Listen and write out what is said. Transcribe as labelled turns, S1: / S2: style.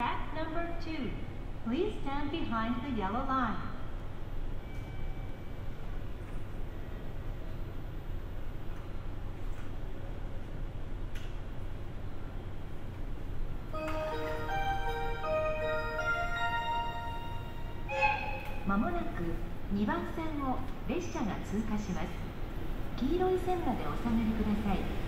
S1: Track number two. Please stand behind the yellow line. まもなく2番線を列車が通過します黄色い線までお下がりください